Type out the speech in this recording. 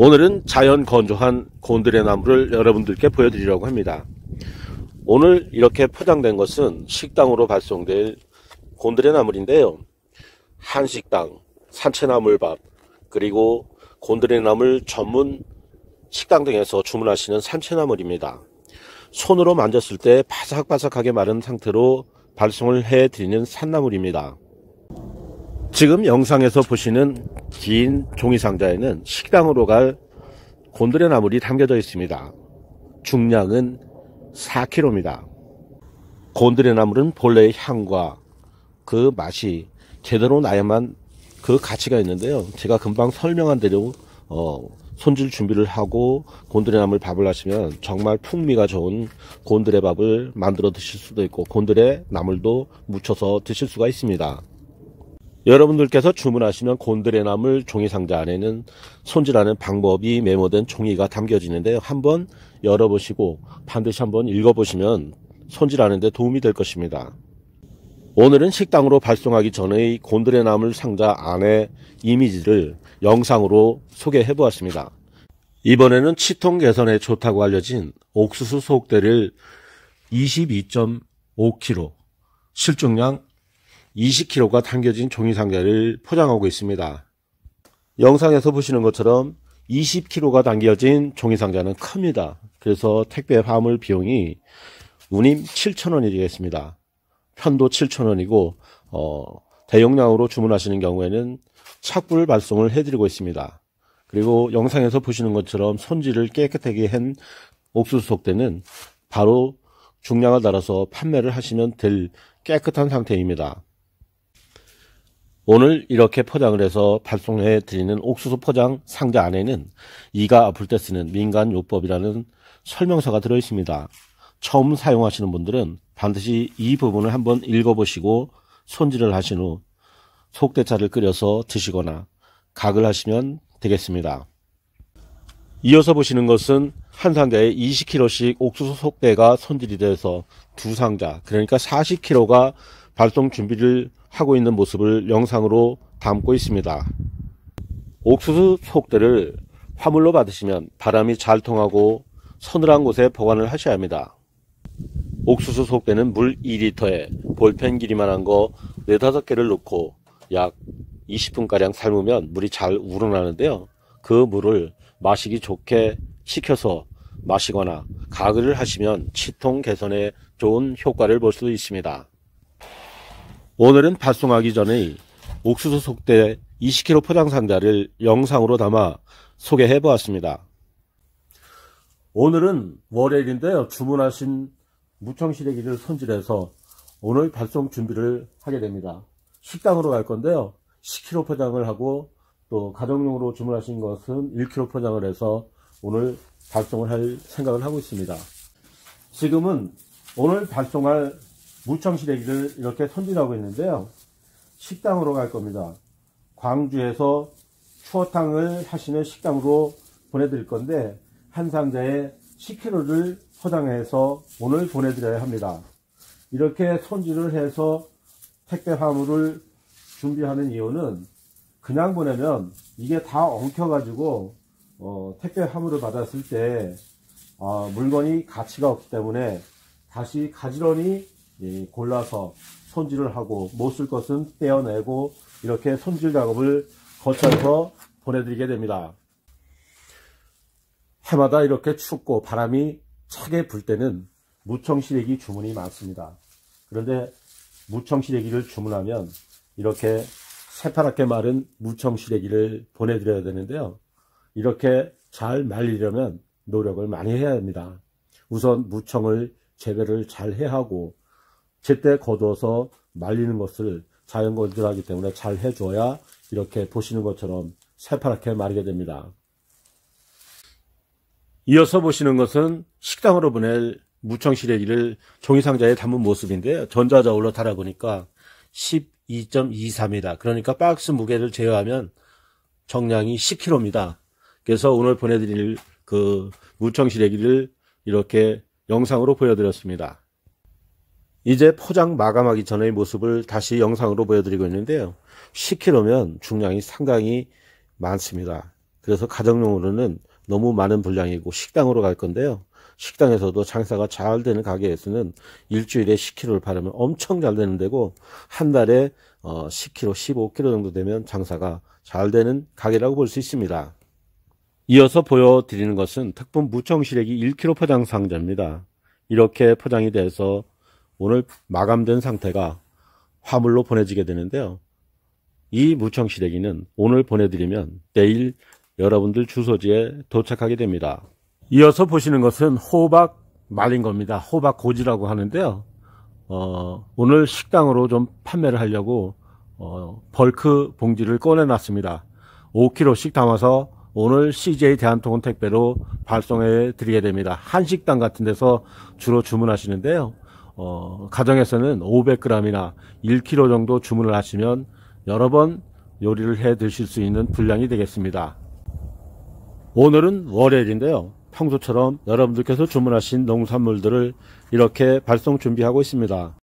오늘은 자연 건조한 곤드레 나무를 여러분들께 보여드리려고 합니다. 오늘 이렇게 포장된 것은 식당으로 발송될 곤드레 나물인데요. 한식당, 산채나물밥, 그리고 곤드레 나물 전문 식당 등에서 주문하시는 산채나물입니다. 손으로 만졌을 때 바삭바삭하게 마른 상태로 발송을 해 드리는 산나물입니다. 지금 영상에서 보시는 긴 종이 상자에는 식당으로 갈 곤드레 나물이 담겨져 있습니다. 중량은 4kg입니다. 곤드레 나물은 본래의 향과 그 맛이 제대로 나야만 그 가치가 있는데요. 제가 금방 설명한 대로 어, 손질 준비를 하고 곤드레 나물 밥을 하시면 정말 풍미가 좋은 곤드레 밥을 만들어 드실 수도 있고 곤드레 나물도 무쳐서 드실 수가 있습니다. 여러분들께서 주문하시면 곤드레 나물 종이 상자 안에는 손질하는 방법이 메모된 종이가 담겨지는데요. 한번 열어보시고 반드시 한번 읽어보시면 손질하는 데 도움이 될 것입니다. 오늘은 식당으로 발송하기 전의 곤드레 나물 상자 안에 이미지를 영상으로 소개해 보았습니다. 이번에는 치통 개선에 좋다고 알려진 옥수수 속대를 22.5kg, 실중량 20kg가 담겨진 종이 상자를 포장하고 있습니다. 영상에서 보시는 것처럼 20kg가 담겨진 종이 상자는 큽니다. 그래서 택배 화물 비용이 운임 7,000원이 되겠습니다. 편도 7,000원이고 어, 대용량으로 주문하시는 경우에는 착불 발송을 해드리고 있습니다. 그리고 영상에서 보시는 것처럼 손질을 깨끗하게 한 옥수수 속대는 바로 중량을 달아서 판매를 하시면 될 깨끗한 상태입니다. 오늘 이렇게 포장을 해서 발송해 드리는 옥수수 포장 상자 안에는 이가 아플 때 쓰는 민간 요법이라는 설명서가 들어 있습니다. 처음 사용하시는 분들은 반드시 이 부분을 한번 읽어보시고 손질을 하신 후 속대차를 끓여서 드시거나 각을 하시면 되겠습니다. 이어서 보시는 것은 한 상자에 20kg씩 옥수수 속대가 손질이 돼서 두 상자, 그러니까 40kg가 발송 준비를 하고 있는 모습을 영상으로 담고 있습니다. 옥수수 속대를 화물로 받으시면 바람이 잘 통하고 서늘한 곳에 보관을 하셔야 합니다. 옥수수 속대는 물 2리터에 볼펜 길이만한 거 4, 5개를 넣고 약 20분가량 삶으면 물이 잘 우러나는데요. 그 물을 마시기 좋게 식혀서 마시거나 가글을 하시면 치통 개선에 좋은 효과를 볼 수 있습니다. 오늘은 발송하기 전에 옥수수 속대 20kg 포장 상자를 영상으로 담아 소개해 보았습니다. 오늘은 월요일인데요. 주문하신 무청 시래기를 손질해서 오늘 발송 준비를 하게 됩니다. 식당으로 갈 건데요. 10kg 포장을 하고 또 가정용으로 주문하신 것은 1kg 포장을 해서 오늘 발송을 할 생각을 하고 있습니다. 지금은 오늘 발송할 무청시래기를 이렇게 손질하고 있는데요. 식당으로 갈 겁니다. 광주에서 추어탕을 하시는 식당으로 보내드릴 건데 한 상자에 10kg를 포장해서 오늘 보내드려야 합니다. 이렇게 손질을 해서 택배 화물을 준비하는 이유는 그냥 보내면 이게 다 엉켜가지고 어, 택배 화물을 받았을 때 어, 물건이 가치가 없기 때문에 다시 가지런히 예, 골라서 손질을 하고 못 쓸 것은 떼어내고 이렇게 손질 작업을 거쳐서 보내드리게 됩니다. 해마다 이렇게 춥고 바람이 차게 불 때는 무청 시래기 주문이 많습니다. 그런데 무청 시래기를 주문하면 이렇게 새파랗게 마른 무청 시래기를 보내드려야 되는데요. 이렇게 잘 말리려면 노력을 많이 해야 합니다. 우선 무청을 재배를 잘 해야 하고 제때 거두어서 말리는 것을 자연 건조하기 때문에 잘 해줘야 이렇게 보시는 것처럼 새파랗게 마르게 됩니다. 이어서 보시는 것은 식당으로 보낼 무청 시래기를 종이상자에 담은 모습인데요. 전자저울로 달아보니까 12.23이다. 그러니까 박스 무게를 제어하면 정량이 10kg입니다. 그래서 오늘 보내드릴 그 무청 시래기를 이렇게 영상으로 보여드렸습니다. 이제 포장 마감하기 전의 모습을 다시 영상으로 보여드리고 있는데요. 10kg면 중량이 상당히 많습니다. 그래서 가정용으로는 너무 많은 분량이고 식당으로 갈 건데요. 식당에서도 장사가 잘 되는 가게에서는 일주일에 10kg를 바르면 엄청 잘 되는 데고 한 달에 10kg, 15kg 정도 되면 장사가 잘 되는 가게라고 볼 수 있습니다. 이어서 보여드리는 것은 특분 무청 시래기 1kg 포장 상자입니다. 이렇게 포장이 돼서 오늘 마감된 상태가 화물로 보내지게 되는데요. 이 무청 시래기는 오늘 보내드리면 내일 여러분들 주소지에 도착하게 됩니다. 이어서 보시는 것은 호박 말린 겁니다. 호박 고지라고 하는데요. 어, 오늘 식당으로 좀 판매를 하려고 어, 벌크 봉지를 꺼내놨습니다. 5kg씩 담아서 오늘 CJ 대한통운 택배로 발송해 드리게 됩니다. 한식당 같은 데서 주로 주문하시는데요. 어, 가정에서는 500g이나 1kg 정도 주문을 하시면 여러 번 요리를 해 드실 수 있는 분량이 되겠습니다. 오늘은 월요일인데요. 평소처럼 여러분들께서 주문하신 농산물들을 이렇게 발송 준비하고 있습니다.